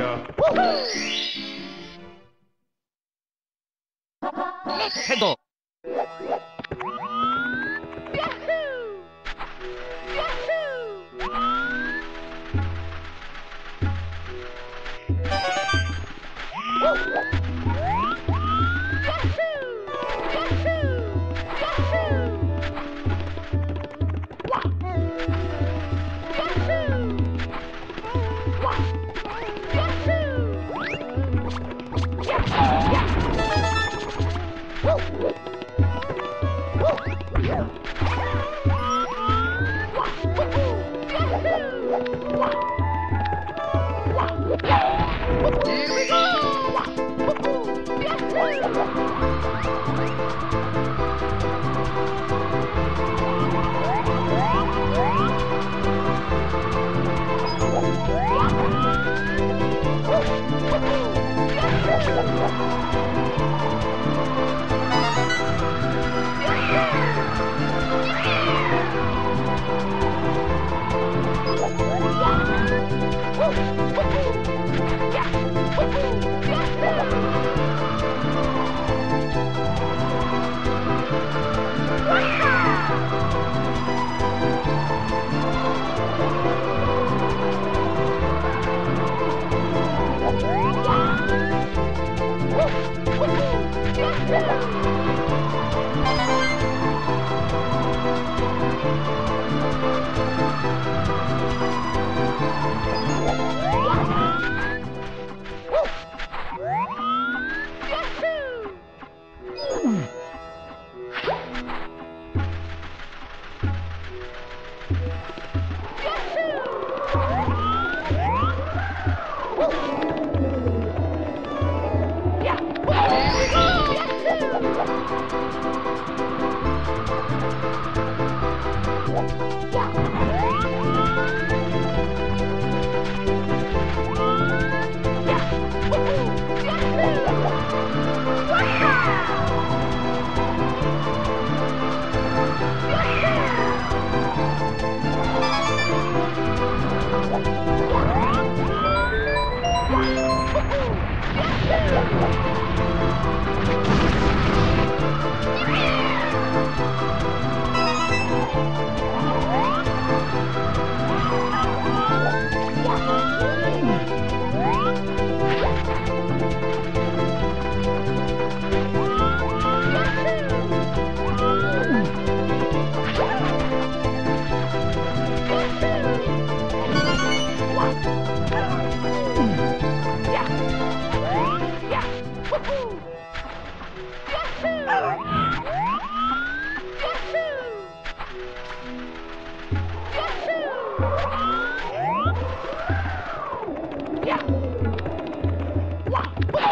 Yeah. Woohoo! Go! Here Oh!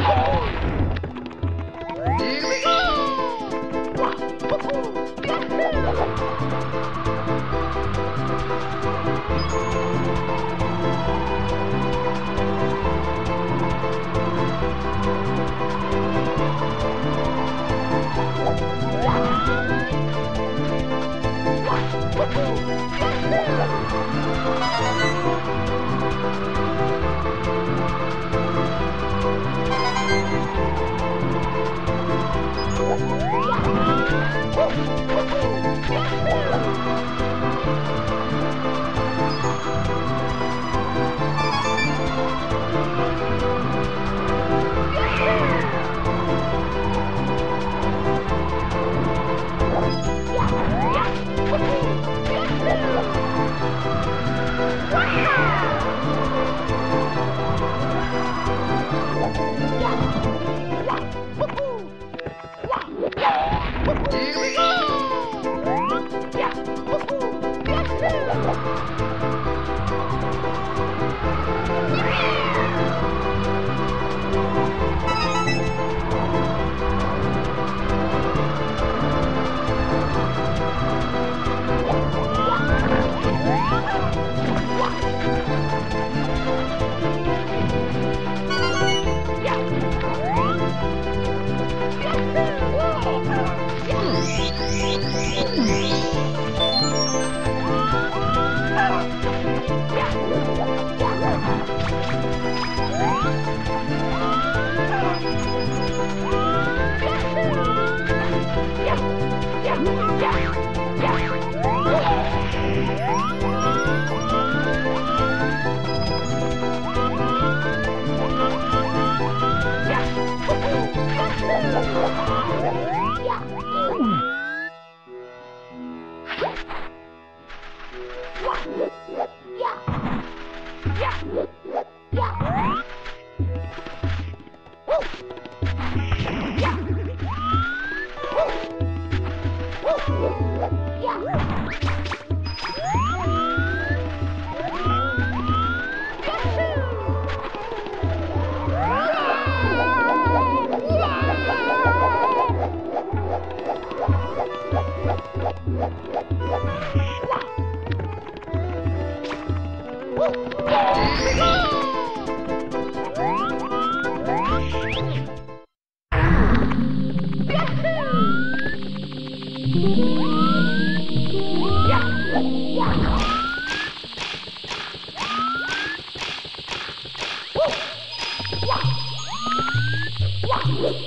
Here we go! Bye. Yeah! Woo!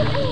Here